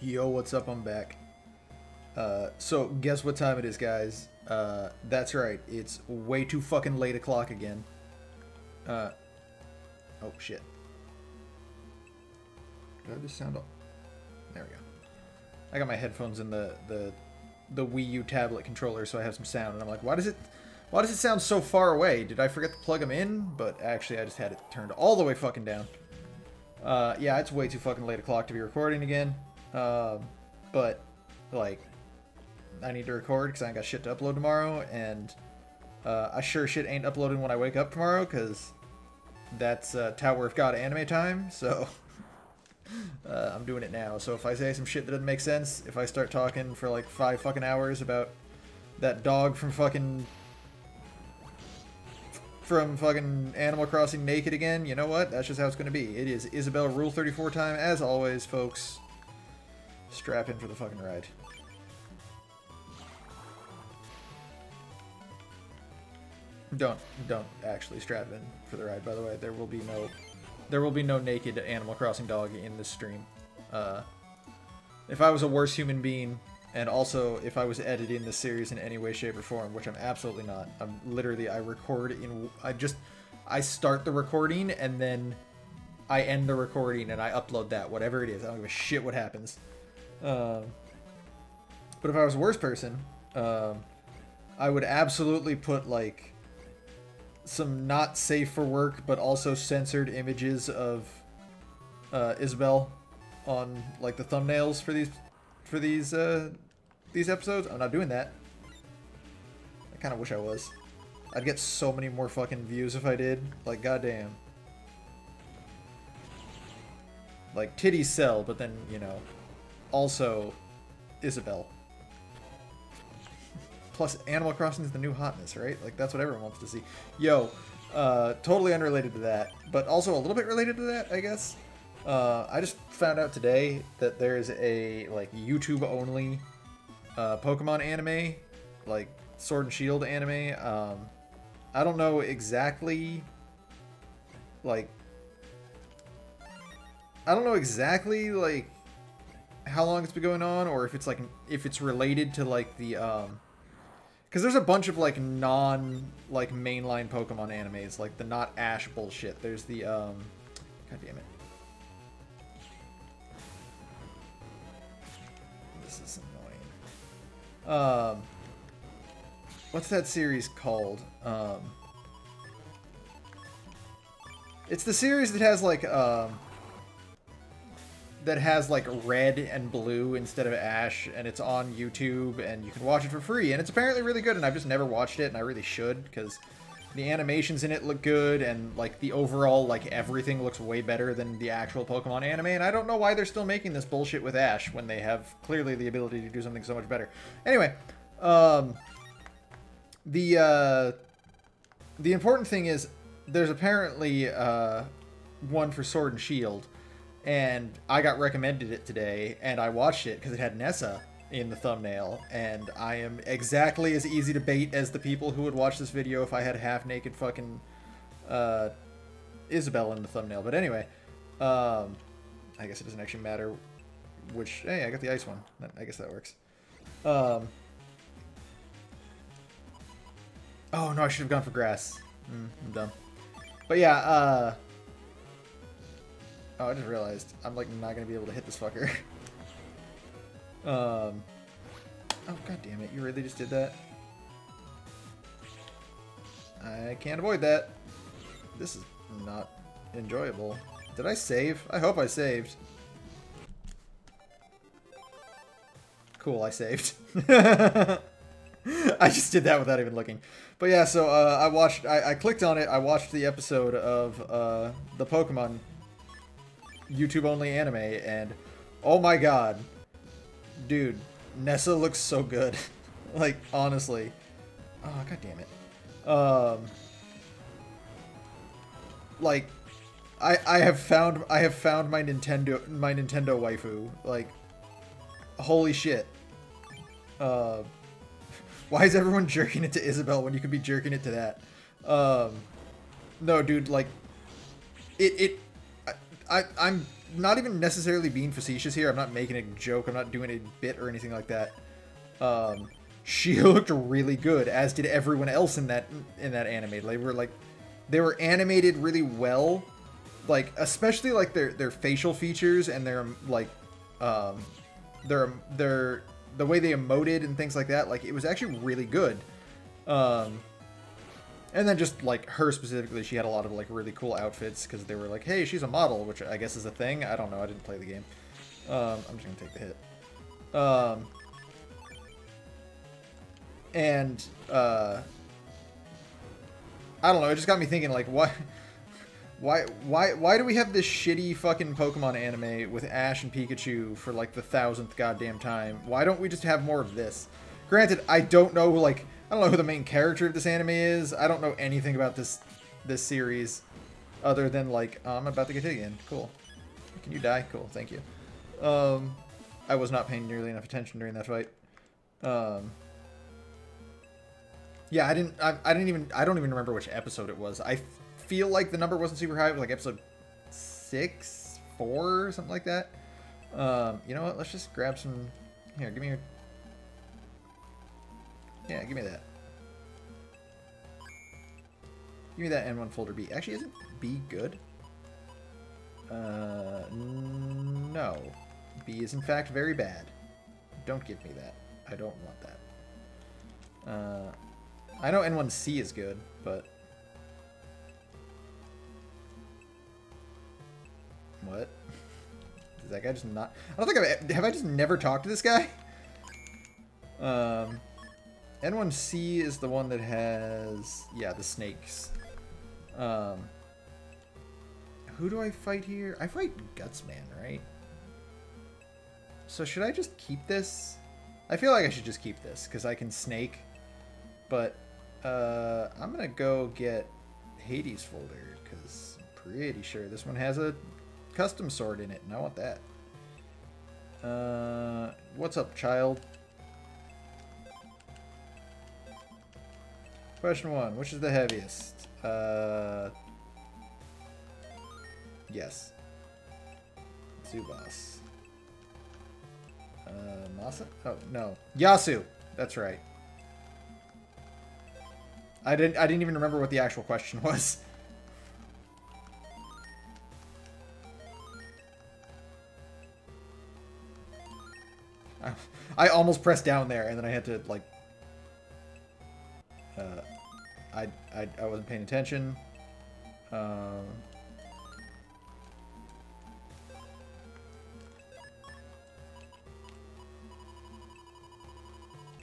Yo, what's up? I'm back. Uh, so, guess what time it is, guys? Uh, that's right. It's way too fucking late o'clock again. Uh, oh, shit. Did I just sound off? There we go. I got my headphones in the, the, the Wii U tablet controller, so I have some sound, and I'm like, why does it... Why does it sound so far away? Did I forget to plug them in? But actually, I just had it turned all the way fucking down. Uh, yeah, it's way too fucking late o'clock to be recording again. Um, but, like, I need to record because I ain't got shit to upload tomorrow, and uh, I sure shit ain't uploading when I wake up tomorrow because that's uh, Tower of God anime time, so uh, I'm doing it now. So if I say some shit that doesn't make sense, if I start talking for like five fucking hours about that dog from fucking from fucking Animal Crossing naked again, you know what? That's just how it's going to be. It is Isabelle Rule 34 time, as always, folks. Strap in for the fucking ride. Don't don't actually strap in for the ride. By the way, there will be no there will be no naked Animal Crossing dog in this stream. Uh, if I was a worse human being, and also if I was editing the series in any way, shape, or form, which I'm absolutely not. I'm literally I record in I just I start the recording and then I end the recording and I upload that whatever it is. I don't give a shit what happens. Um, but if I was a worse person, um, I would absolutely put like some not safe for work but also censored images of uh, Isabelle on like the thumbnails for these for these uh, these episodes. I'm not doing that. I kind of wish I was. I'd get so many more fucking views if I did. Like goddamn. Like titties sell, but then you know, also Isabelle. Plus, Animal Crossing is the new hotness, right? Like, that's what everyone wants to see. Yo, uh, totally unrelated to that, but also a little bit related to that, I guess. Uh, I just found out today that there's a, like, YouTube-only uh, Pokemon anime, like, Sword and Shield anime. Um, I don't know exactly, like, I don't know exactly, like, how long it's been going on, or if it's, like, if it's related to, like, the, um, because there's a bunch of like non like mainline Pokemon animes, like the not Ash bullshit. There's the um, god damn it. This is annoying. Um, what's that series called? Um, it's the series that has like um that has like red and blue instead of ash and it's on youtube and you can watch it for free and it's apparently really good and i've just never watched it and i really should because the animations in it look good and like the overall like everything looks way better than the actual pokemon anime and i don't know why they're still making this bullshit with ash when they have clearly the ability to do something so much better. Anyway um the uh the important thing is there's apparently uh one for sword and shield and I got recommended it today, and I watched it because it had Nessa in the thumbnail, and I am exactly as easy to bait as the people who would watch this video if I had half-naked fucking uh, Isabelle in the thumbnail. But anyway, um, I guess it doesn't actually matter which... Hey, I got the ice one. I guess that works. Um, oh, no, I should have gone for grass. Mm, I'm dumb. But yeah, uh... Oh, I just realized. I'm, like, not gonna be able to hit this fucker. um... Oh, god damn it. You really just did that? I can't avoid that. This is not enjoyable. Did I save? I hope I saved. Cool, I saved. I just did that without even looking. But yeah, so uh, I watched, I, I, clicked on it, I watched the episode of uh, the Pokemon YouTube only anime, and oh my god, dude, Nessa looks so good. like honestly, oh god damn it. Um, like, I I have found I have found my Nintendo my Nintendo waifu. Like, holy shit. Uh, why is everyone jerking it to Isabelle when you could be jerking it to that? Um, no, dude, like, it it I, I'm not even necessarily being facetious here. I'm not making a joke. I'm not doing a bit or anything like that. Um, she looked really good, as did everyone else in that in that anime. They were like, they were animated really well, like especially like their their facial features and their like, um, their their the way they emoted and things like that. Like it was actually really good. Um, and then just like her specifically, she had a lot of like really cool outfits because they were like, hey, she's a model, which I guess is a thing. I don't know. I didn't play the game. Um, I'm just gonna take the hit. Um, and uh, I don't know. It just got me thinking, like, why, why, why, why do we have this shitty fucking Pokemon anime with Ash and Pikachu for like the thousandth goddamn time? Why don't we just have more of this? Granted, I don't know like I don't know who the main character of this anime is. I don't know anything about this this series other than like oh, I'm about to get hit again. Cool. Can you die? Cool. Thank you. Um, I was not paying nearly enough attention during that fight. Um, yeah, I didn't. I, I didn't even. I don't even remember which episode it was. I feel like the number wasn't super high. It was like episode six, four, something like that. Um, you know what? Let's just grab some. Here, give me your yeah, give me that. Give me that N1 folder B. Actually, isn't B good? Uh, no. B is in fact very bad. Don't give me that. I don't want that. Uh, I know N1C is good, but... What? Is that guy just not... I don't think I've... Have I just never talked to this guy? Um... N1C is the one that has, yeah, the snakes. Um, who do I fight here? I fight Gutsman, right? So should I just keep this? I feel like I should just keep this, because I can snake. But uh, I'm going to go get Hades folder, because I'm pretty sure this one has a custom sword in it, and I want that. Uh, what's up, child? Question one, which is the heaviest? Uh, yes. Zubas. Uh, Masa? Oh, no. Yasu! That's right. I didn't I didn't even remember what the actual question was. I almost pressed down there and then I had to like I, I, I wasn't paying attention. Um,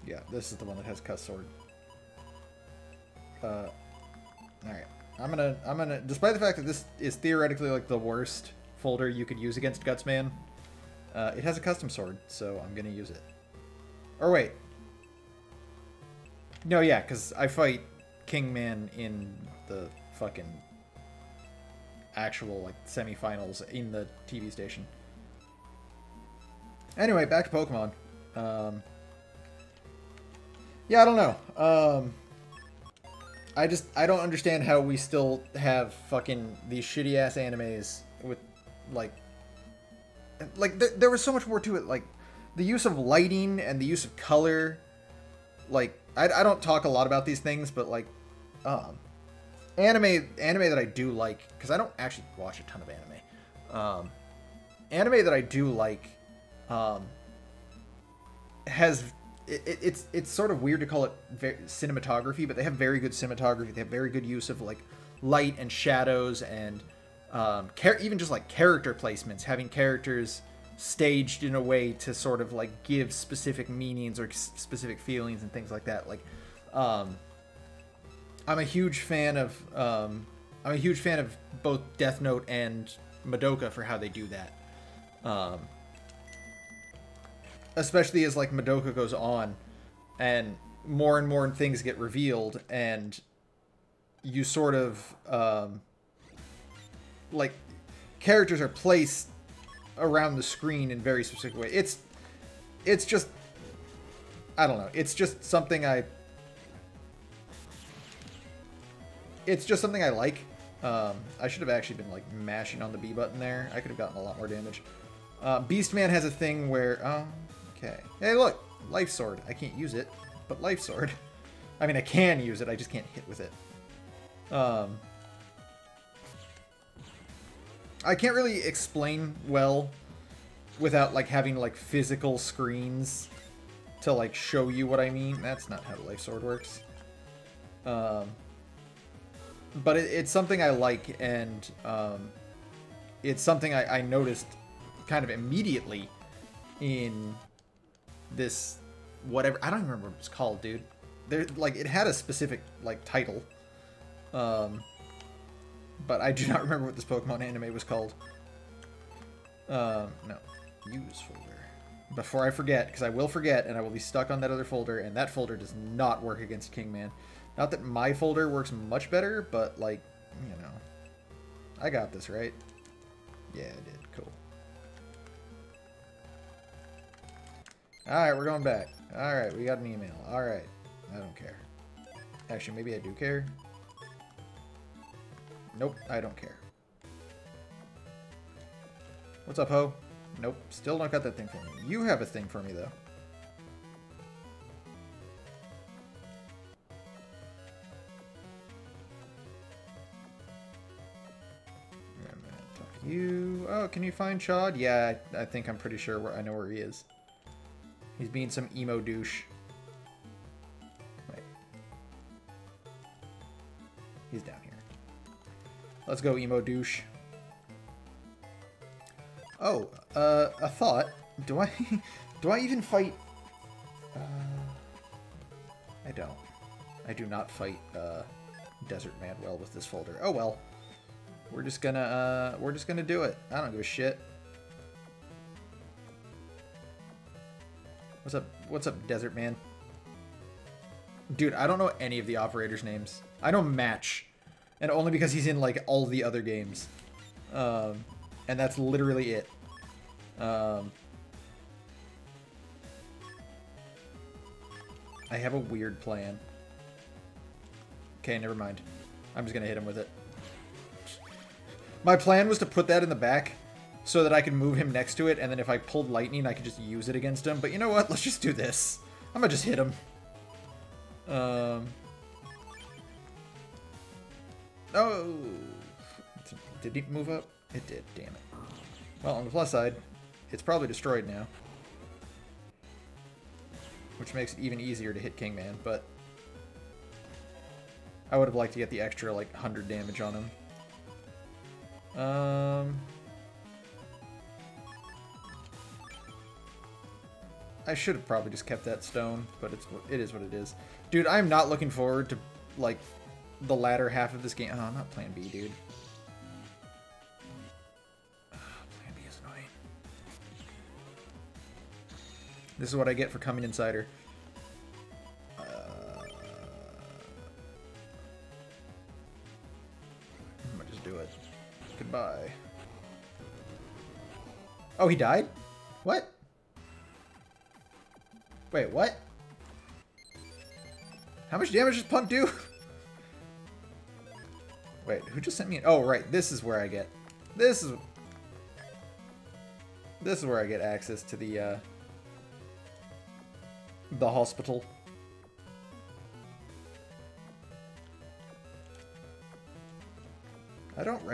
yeah, this is the one that has cuss sword. Uh, all right, I'm gonna I'm gonna despite the fact that this is theoretically like the worst folder you could use against Gutsman, uh, it has a custom sword, so I'm gonna use it. Or wait, no, yeah, because I fight Kingman in the fucking actual like semifinals in the TV station. Anyway, back to Pokemon. Um, yeah, I don't know. Um, I just I don't understand how we still have fucking these shitty ass animes with like like th there was so much more to it like the use of lighting and the use of color like I, I don't talk a lot about these things, but like, um, anime anime that I do like because I don't actually watch a ton of anime. Um, anime that I do like um, has it, it's it's sort of weird to call it cinematography, but they have very good cinematography. They have very good use of like light and shadows and um, even just like character placements, having characters staged in a way to sort of like give specific meanings or specific feelings and things like that. Like, um, I'm a huge fan of um, I'm a huge fan of both Death Note and Madoka for how they do that. Um, especially as like Madoka goes on, and more and more things get revealed, and you sort of um, like characters are placed around the screen in very specific way. It's it's just I don't know. It's just something I it's just something I like. Um, I should have actually been, like, mashing on the B button there. I could have gotten a lot more damage. Uh, Beastman has a thing where... Oh, okay. Hey, look! Life Sword. I can't use it, but Life Sword. I mean, I can use it, I just can't hit with it. Um, I can't really explain well without, like, having, like, physical screens to, like, show you what I mean. That's not how Life Sword works. Um, but it, it's something I like, and um, it's something I, I noticed kind of immediately in this whatever I don't remember what it's called, dude. There like it had a specific like title. Um but I do not remember what this Pokemon anime was called. Um no. Use folder. Before I forget, because I will forget and I will be stuck on that other folder, and that folder does not work against Kingman. Not that my folder works much better, but like, you know. I got this, right? Yeah, I did. Cool. Alright, we're going back. Alright, we got an email. Alright. I don't care. Actually, maybe I do care. Nope, I don't care. What's up, Ho? Nope, still don't got that thing for me. You have a thing for me, though. You... Oh, can you find Chaud? Yeah, I, think I'm pretty sure where I know where he is. He's being some emo douche. Wait. He's down here. Let's go, emo douche. Oh, uh, a thought. Do I... do I even fight... Uh, I don't. I do not fight, uh, Desert Man well with this folder. Oh well. We're just gonna, uh, we're just gonna do it. I don't give a shit. What's up? What's up, Desert Man? Dude, I don't know any of the operators' names. I know Match, and only because he's in like all the other games, um, and that's literally it. Um, I have a weird plan. Okay, never mind. I'm just gonna hit him with it. My plan was to put that in the back so that I could move him next to it, and then if I pulled lightning, I could just use it against him. But you know what? Let's just do this. I'm gonna just hit him. Um. Oh! Did he move up? It did, damn it. Well, on the plus side, it's probably destroyed now. Which makes it even easier to hit Kingman, but... I would have liked to get the extra, like, 100 damage on him. Um... I should have probably just kept that stone, but it's it is what it is. Dude, I'm not looking forward to, like, the latter half of this game. Oh, not Plan B, dude. Plan B is annoying. This is what I get for coming Insider. Uh, I'm gonna just do it. Oh, he died? What? Wait, what? How much damage does Punk do? Wait, who just sent me? Oh, right. This is where I get. This is. This is where I get access to the uh, the hospital.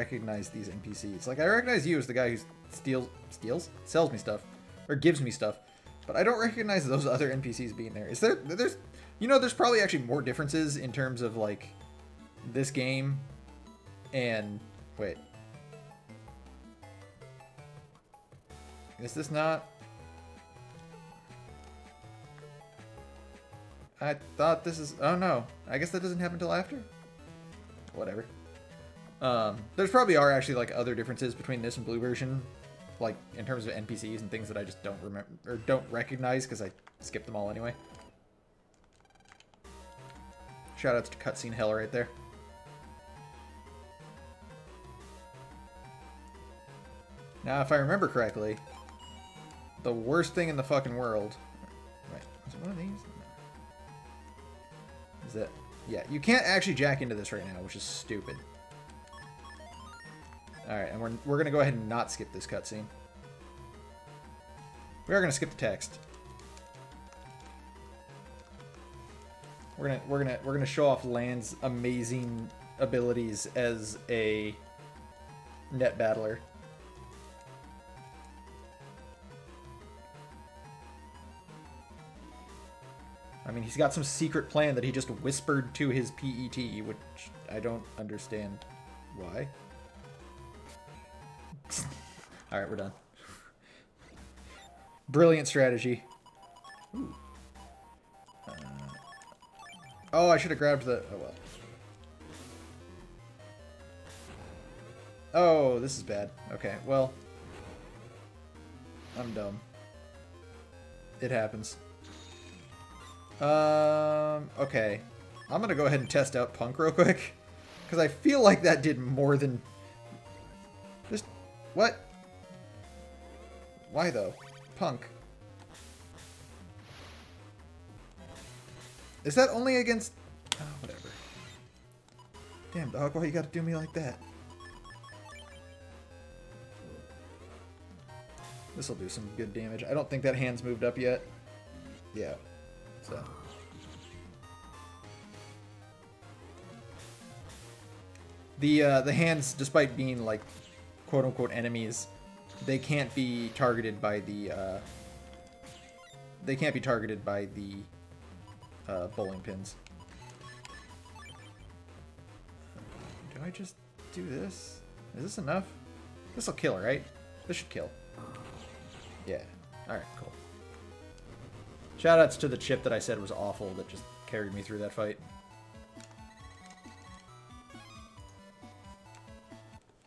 Recognize these NPCs. Like I recognize you as the guy who steals, steals, sells me stuff, or gives me stuff. But I don't recognize those other NPCs being there. Is there, there's, you know, there's probably actually more differences in terms of, like, this game and, wait. Is this not? I thought this is, oh no. I guess that doesn't happen until after? Whatever. Um, there's probably are actually, like, other differences between this and blue version, like in terms of NPCs and things that I just don't remember or don't recognize because I skipped them all anyway. Shout Shoutouts to cutscene hell right there. Now, if I remember correctly, the worst thing in the fucking world. Wait, is it one of these? Is that? Yeah, you can't actually jack into this right now, which is stupid. Alright, and we're, we're going to go ahead and not skip this cutscene. We are going to skip the text. We're gonna we're gonna we're gonna show off Lan's amazing abilities as a net battler. I mean, he's got some secret plan that he just whispered to his PET, which I don't understand why. Alright, we're done. Brilliant strategy. Uh, oh, I should have grabbed the... Oh, well. Oh, this is bad. Okay, well... I'm dumb. It happens. Um, okay. I'm gonna go ahead and test out Punk real quick. Because I feel like that did more than... What? Why, though? Punk. Is that only against... Oh, whatever. Damn, dog, why you gotta do me like that? This will do some good damage. I don't think that hand's moved up yet. Yeah. So. The, uh, the hands, despite being, like, quote-unquote enemies, they can't be targeted by the, uh, They can't be targeted by the uh, bowling pins. Do I just do this? Is this enough? This'll kill, right? This should kill. Yeah. Alright, cool. Shoutouts to the chip that I said was awful that just carried me through that fight.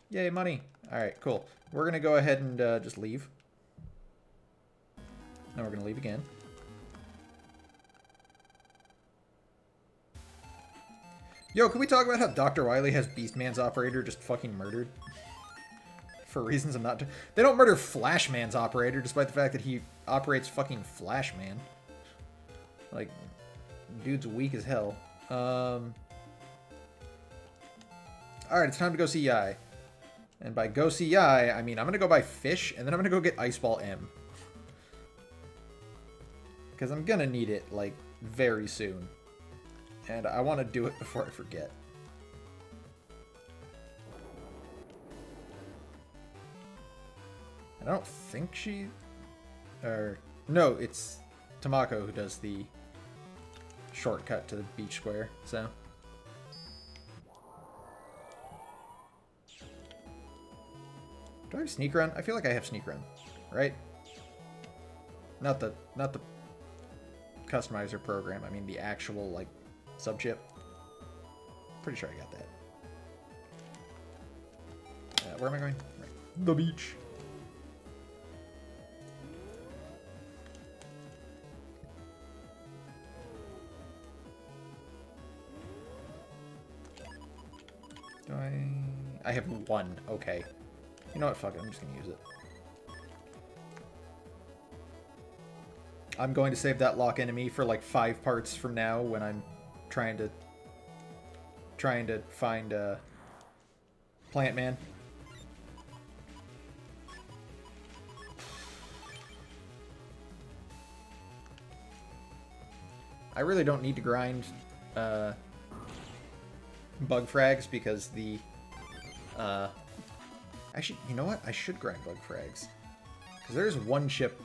Yay, money. Alright, cool. We're going to go ahead and uh, just leave. Now we're going to leave again. Yo, can we talk about how Dr. Wily has Beastman's operator just fucking murdered? For reasons I'm not... They don't murder Flashman's operator, despite the fact that he operates fucking Flashman. Like, dude's weak as hell. Um... Alright, it's time to go see Yai. And by go see Yai, I mean I'm going to go buy fish, and then I'm going to go get Ice Ball M. Because I'm going to need it, like, very soon. And I want to do it before I forget. I don't think she... Or... No, it's Tamako who does the shortcut to the beach square, so... Do I have sneak run? I feel like I have sneak run, right? Not the not the customizer program. I mean the actual like sub chip. Pretty sure I got that. Uh, where am I going? Right. The beach. Do I... I have one. Okay. You know what? Fuck it. I'm just going to use it. I'm going to save that lock enemy for like five parts from now when I'm trying to trying to find uh, Plant Man. I really don't need to grind uh, bug frags because the uh, actually you know what I should grind bug frags because there's one chip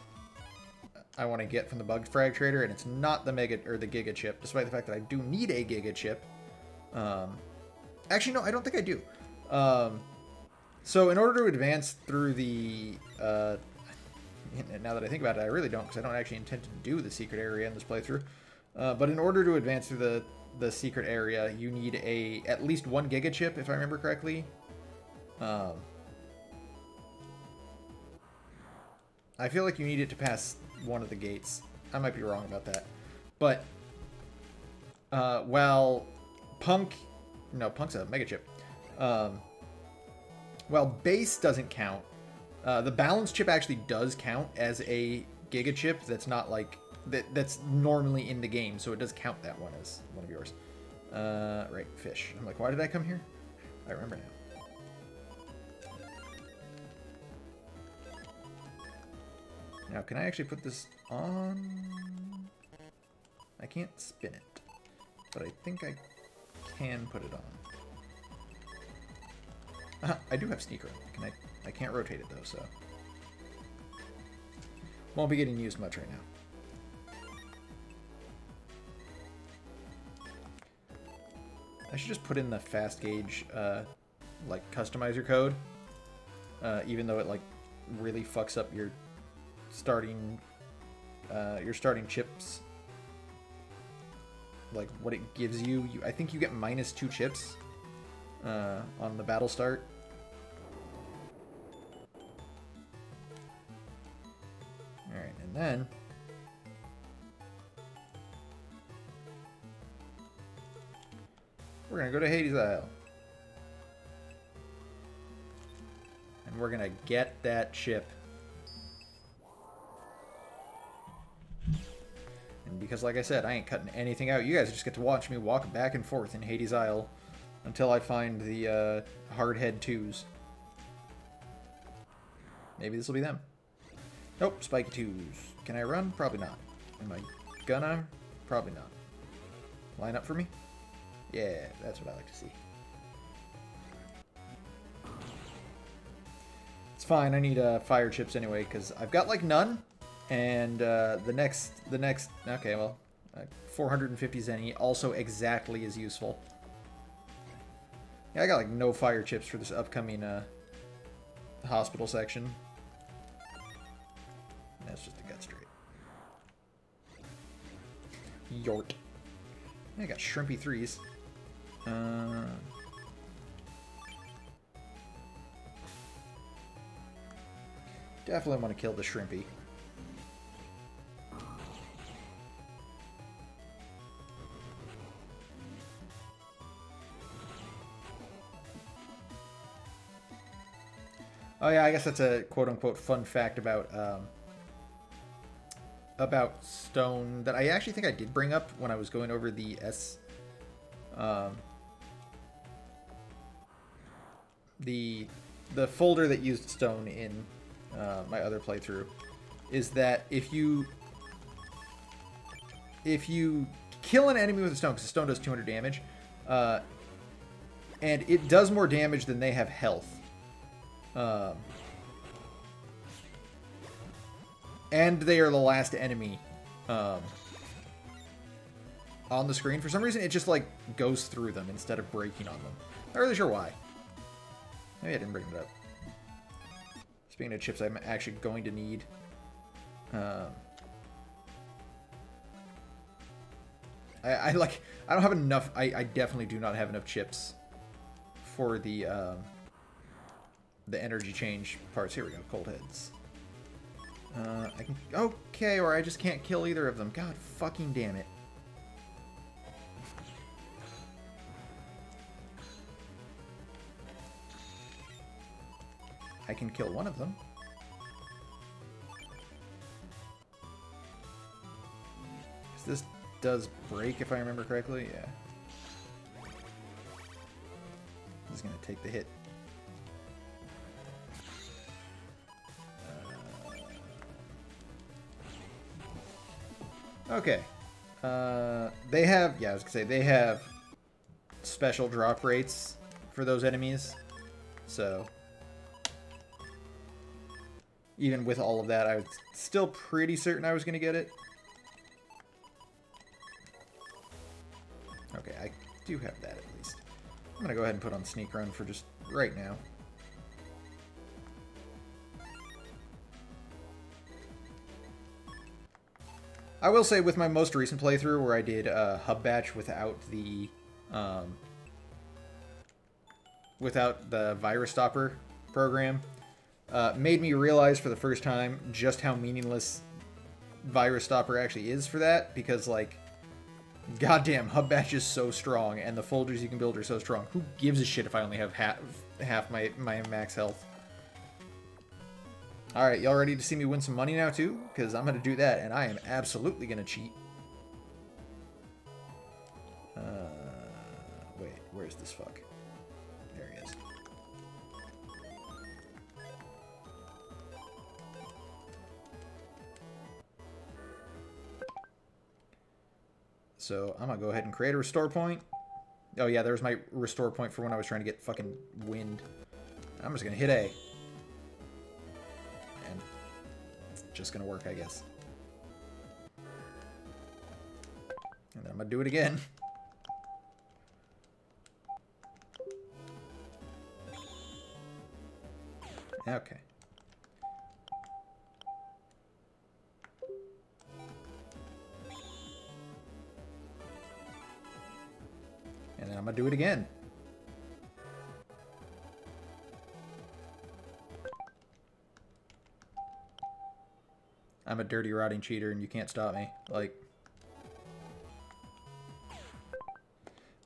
I want to get from the Bug Frag Trader, and it's not the Mega or the Giga Chip, despite the fact that I do need a Giga Chip. Um, actually, no, I don't think I do. Um, so in order to advance through the... Uh, now that I think about it, I really don't, because I don't actually intend to do the secret area in this playthrough. Uh, but in order to advance through the, the secret area, you need a at least one Giga Chip, if I remember correctly. Um, I feel like you need it to pass one of the gates. I might be wrong about that. But, uh, well, Punk, no, Punk's a Mega Chip. Um, well, Base doesn't count. Uh, the Balance Chip actually does count as a Giga Chip that's not like, that that's normally in the game, so it does count that one as one of yours. Uh, right, fish. I'm like, why did I come here? I remember now. Now, can I actually put this on? I can't spin it, but I think I can put it on. Uh, I do have sneaker. Can I? I can't rotate it though, so won't be getting used much right now. I should just put in the fast gauge, uh, like customizer code, uh, even though it like really fucks up your starting, uh, your starting chips. Like what it gives you. you I think you get minus two chips uh, on the battle start. Alright, and then... We're gonna go to Hades Isle. And we're gonna get that chip. Because, like I said, I ain't cutting anything out, you guys just get to watch me walk back and forth in Hades Isle until I find the uh, hard head twos. Maybe this will be them. Nope, spiky twos. Can I run? Probably not. Am I gonna? Probably not. Line up for me? Yeah, that's what I like to see. It's fine, I need uh, fire chips anyway, because I've got like none, and uh, the next, the next, okay, well, uh, 450 Zenny, also exactly as useful. Yeah, I got like no fire chips for this upcoming uh, hospital section. That's just a gut straight. Yort. I got shrimpy threes. Uh, definitely want to kill the shrimpy. Oh yeah, I guess that's a quote-unquote fun fact about um, about stone that I actually think I did bring up when I was going over the S um, the the folder that used stone in uh, my other playthrough is that if you if you kill an enemy with a stone because the stone does 200 damage uh, and it does more damage than they have health um, and they are the last enemy um, on the screen. For some reason, it just like goes through them instead of breaking on them. Not really sure why. Maybe I didn't bring it up. Speaking of chips, I'm actually going to need. Um, I, I, like. I don't have enough. I, I definitely do not have enough chips for the um, the energy change parts. Here we go. Cold heads. Uh, I can. Okay, or I just can't kill either of them. God fucking damn it. I can kill one of them. This does break, if I remember correctly. Yeah. He's to take the hit. Okay. Uh, they have, yeah, I was to say, they have special drop rates for those enemies. So, even with all of that, I was still pretty certain I was to get it. Okay, I do have that at least. I'm to go ahead and put on Sneak Run for just right now. I will say with my most recent playthrough where I did uh, Hub Batch without the um, without the Virus Stopper program, uh, made me realize for the first time just how meaningless Virus Stopper actually is for that, because, like, goddamn, Hub Batch is so strong, and the folders you can build are so strong. Who gives a shit if I only have half, half my, my max health? Alright, y'all ready to see me win some money now too? Because I'm going to do that, and I am absolutely going to cheat. Uh, wait, where is this fuck? There he is. So I'm going to go ahead and create a restore point. Oh yeah, there's my restore point for when I was trying to get fucking wind. I'm just going to hit A. just gonna work, I guess. And then I'm gonna do it again. Okay. And then I'm gonna do it again. I'm a dirty, rotting cheater, and you can't stop me. Like,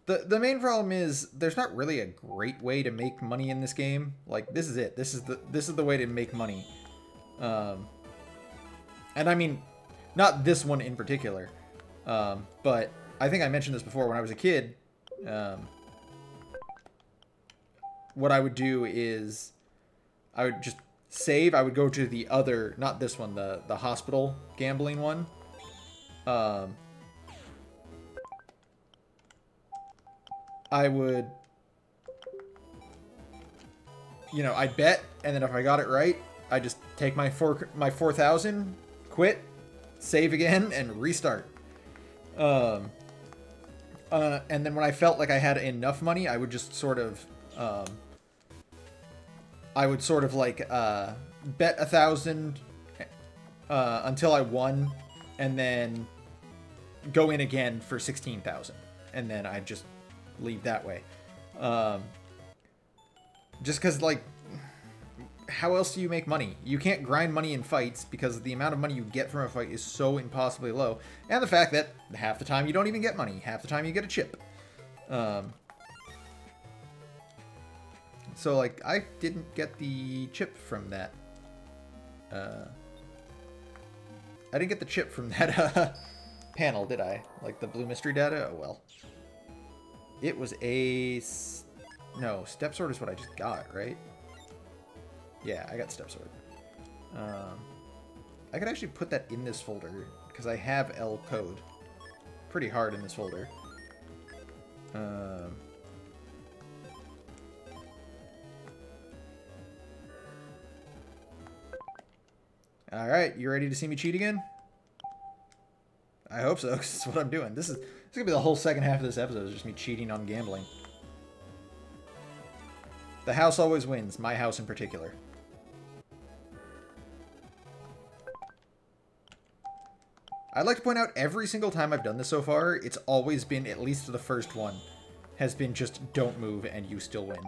the the main problem is there's not really a great way to make money in this game. Like, this is it. This is the this is the way to make money. Um, and I mean, not this one in particular, um, but I think I mentioned this before. When I was a kid, um, what I would do is I would just save. I would go to the other, not this one, the the hospital gambling one. Um, I would, you know, I'd bet, and then if I got it right, I just take my four my four thousand, quit, save again, and restart. Um, uh, and then when I felt like I had enough money, I would just sort of, um, I would sort of like uh, bet a thousand uh, until I won, and then go in again for sixteen thousand, and then I'd just leave that way. Um, just because like how else do you make money? You can't grind money in fights because the amount of money you get from a fight is so impossibly low. And the fact that half the time you don't even get money. Half the time you get a chip. Um, so, like, I didn't get the chip from that. Uh, I didn't get the chip from that uh, panel, did I? Like the blue mystery data? Oh, well. It was a... No, step sword is what I just got, right? Yeah, I got step sword. Um, I could actually put that in this folder because I have L code pretty hard in this folder. Um, all right, you ready to see me cheat again? I hope so, because that's what I'm doing. This is, this is going to be the whole second half of this episode, is just me cheating on gambling. The house always wins, my house in particular. I'd like to point out every single time I've done this so far, it's always been, at least the first one, has been just don't move and you still win.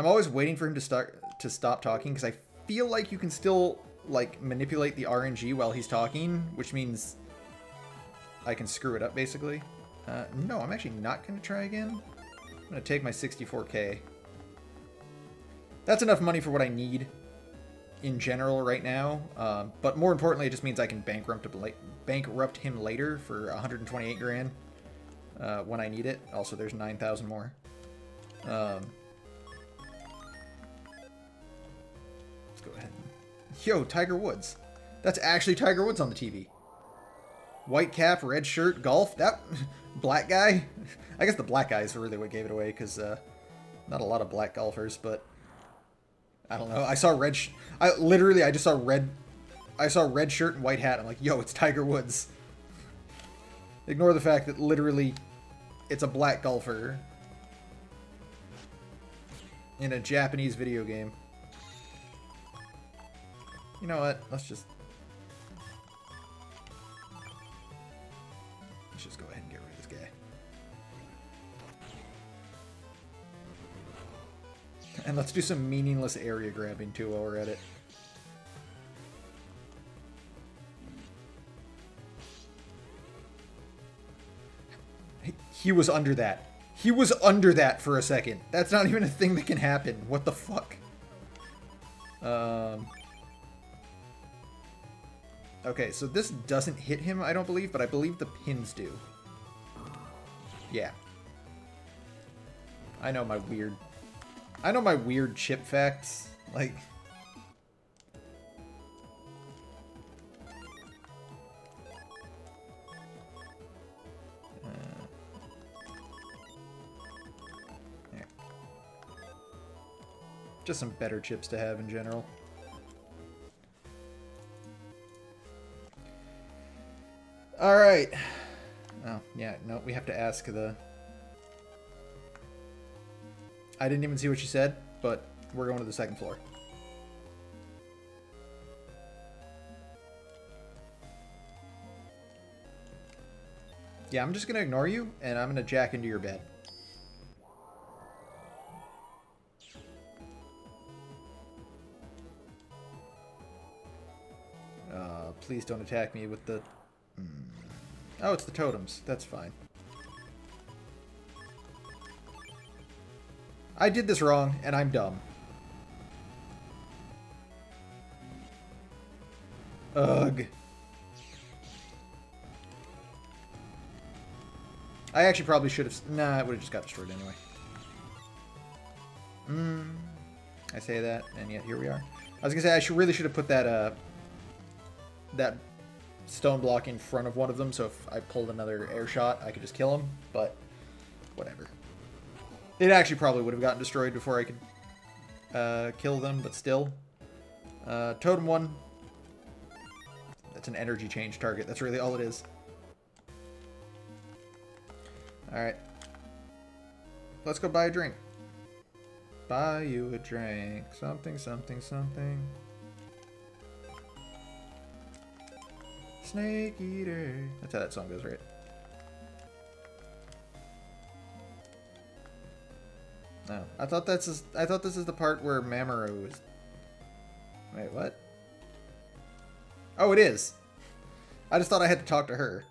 I'm always waiting for him to start to stop talking because I feel like you can still like manipulate the RNG while he's talking, which means I can screw it up basically. Uh, no, I'm actually not going to try again. I'm going to take my 64k. That's enough money for what I need in general right now. Uh, but more importantly, it just means I can bankrupt, bankrupt him later for 128 grand uh, when I need it. Also, there's 9,000 more. Um, let's go ahead. Yo, Tiger Woods. That's actually Tiger Woods on the TV. White cap, red shirt, golf. That black guy. I guess the black guy is really what gave it away because uh, not a lot of black golfers, but I don't know. I saw red. I literally I just saw red. I saw red shirt and white hat. I'm like, yo, it's Tiger Woods. Ignore the fact that literally it's a black golfer in a Japanese video game. You know what? Let's just... Let's just go ahead and get rid of this guy. And let's do some meaningless area grabbing too while we're at it. He was under that. He was under that for a second. That's not even a thing that can happen. What the fuck? Um... Okay, so this doesn't hit him, I don't believe, but I believe the pins do. Yeah. I know my weird... I know my weird chip facts. Like... Uh. Just some better chips to have in general. All right. Oh, yeah, no, we have to ask the... I didn't even see what she said, but we're going to the second floor. Yeah, I'm just going to ignore you, and I'm going to jack into your bed. Uh, please don't attack me with the... Oh, it's the totems. That's fine. I did this wrong, and I'm dumb. Ugh. I actually probably should have... Nah, it would have just got destroyed anyway. Hmm. I say that, and yet here we are. I was gonna say I should really should have put that uh that stone block in front of one of them, so if I pulled another air shot, I could just kill him, but whatever. It actually probably would have gotten destroyed before I could uh, kill them, but still. Uh, totem one. That's an energy change target. That's really all it is. Alright. Let's go buy a drink. Buy you a drink. Something, something, something. Snake Eater. That's how that song goes, right? No, I thought that's just, I thought this is the part where Mamoru is. Wait, what? Oh, it is. I just thought I had to talk to her.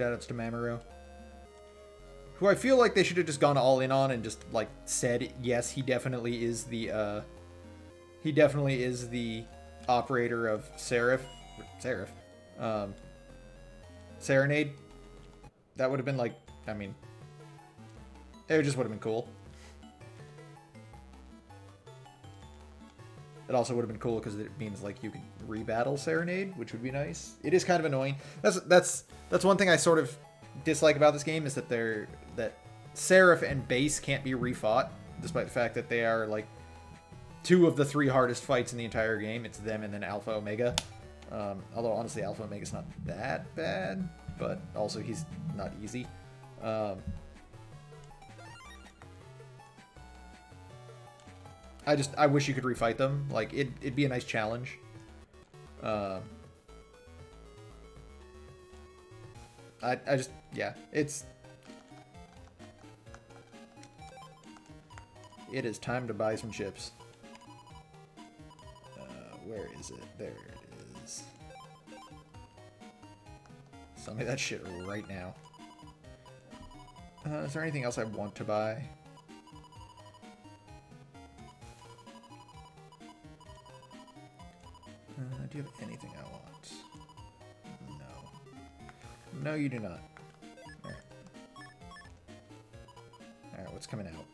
Shoutouts to Mamoru. Who I feel like they should have just gone all in on and just, like, said, yes, he definitely is the, uh... He definitely is the operator of Seraph. Seraph? Um... Serenade. That would have been, like, I mean... It just would have been cool. It also would have been cool because it means like you could rebattle Serenade, which would be nice. It is kind of annoying. That's that's that's one thing I sort of dislike about this game is that they're that Seraph and Bass can't be refought, despite the fact that they are like two of the three hardest fights in the entire game. It's them and then Alpha Omega. Um, although honestly, Alpha Omega's not that bad, but also he's not easy. Um, I just I wish you could refight them. Like it it'd be a nice challenge. Uh, I I just yeah, it's it is time to buy some chips. Uh, where is it? There it is. Sell me that shit right now. Uh, is there anything else I want to buy? Do you have anything I want? No. No, you do not. Alright. Alright, what's coming out?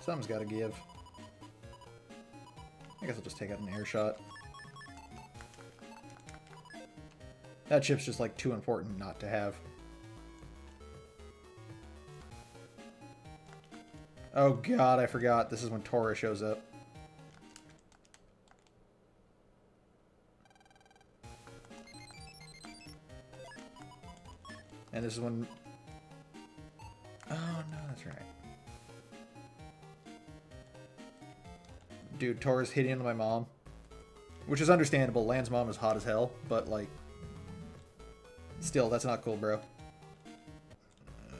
Something's gotta give. I guess I'll just take out an air shot. That chip's just like too important not to have. Oh god, I forgot. This is when Tora shows up. And this is when... Oh, no, that's right. Dude, Tora's hitting into my mom. Which is understandable. Lan's mom is hot as hell, but, like... Still, that's not cool, bro. Uh,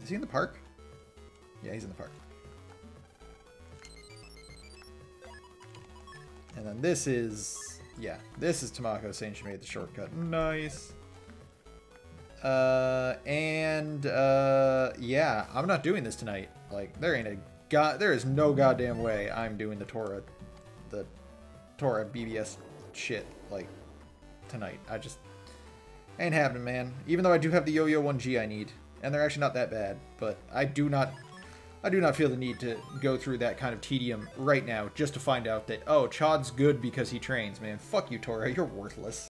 is he in the park? Yeah, he's in the park. And then this is yeah, this is Tamako saying she made the shortcut. Nice. Uh, and, uh, yeah, I'm not doing this tonight. Like, there ain't a god, there is no goddamn way I'm doing the Tora, the Tora BBS shit, like, tonight. I just, ain't happening, man. Even though I do have the Yo-Yo 1G I need, and they're actually not that bad, but I do not, I do not feel the need to go through that kind of tedium right now just to find out that, oh, Chaud's good because he trains, man. Fuck you, Tora, you're worthless.